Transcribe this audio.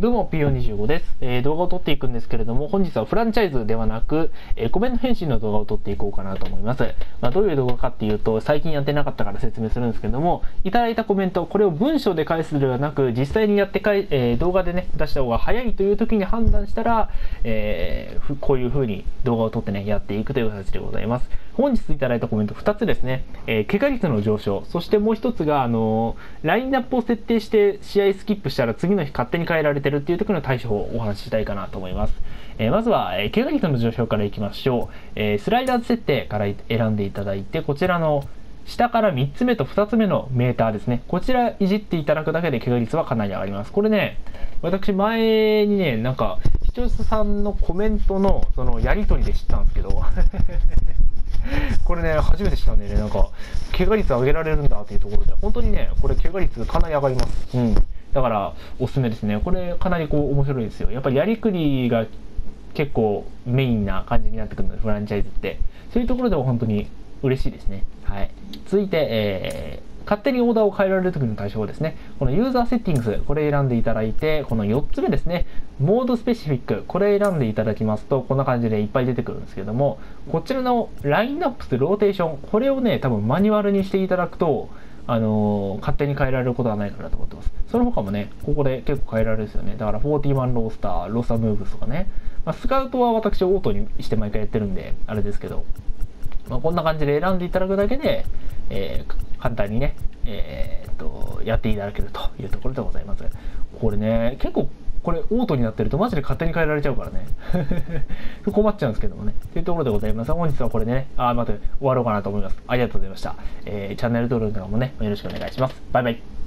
どうも P425 です、えー、動画を撮っていくんですけれども、本日はフランチャイズではなく、えー、コメント返信の動画を撮っていこうかなと思います。まあ、どういう動画かっていうと、最近やってなかったから説明するんですけども、いただいたコメント、これを文章で返すではなく、実際にやってかい、えー、動画でね、出した方が早いという時に判断したら、え、こういう風に動画を撮ってね、やっていくという形でございます。本日いただいたコメント2つですね、えー、怪我率の上昇、そしてもう1つが、あのラインナップを設定して試合スキップしたら次の日勝手に変えられてるっていう時の対処法をお話ししたいかなと思います。えー、まずは、えー、怪我率の上昇からいきましょう、えー、スライダー設定から選んでいただいて、こちらの下から3つ目と2つ目のメーターですね。こちらいじっていただくだけで怪我率はかなり上がります。これね、私前にね、なんか視聴者さんのコメントのそのやり取りで知ったんですけどね、初めて知ったんでね、なんか、怪我率上げられるんだっていうところで、本当にね、これ怪我率かなり上がります。うん。だから、おすすめですね。これかなりこう面白いですよ。やっぱりやりくりが結構メインな感じになってくるので、フランチャイズって。そういうところでは本当に嬉しいですね。はい。続いて、えー、勝手にオーダーを変えられる時の対処法ですね。このユーザーセッティングス、これ選んでいただいて、この4つ目ですね、モードスペシフィック、これ選んでいただきますと、こんな感じでいっぱい出てくるんですけども、こちらの lineups、ローテーション、これをね、多分マニュアルにしていただくと、あのー、勝手に変えられることはないかなと思ってます。その他もね、ここで結構変えられるですよね。だから40 man roster、roster moves とかね。まあ、スカウトは私オートにして毎回やってるんで、あれですけど、まあ、こんな感じで選んでいただくだけで、えー、簡単にね、えー、っと、やっていただけるというところでございます。これね、結構、これオートになってるとマジで勝手に変えられちゃうからね。困っちゃうんですけどもね。というところでございます。本日はこれでね、あ、待って、終わろうかなと思います。ありがとうございました。えー、チャンネル登録とかもね、よろしくお願いします。バイバイ。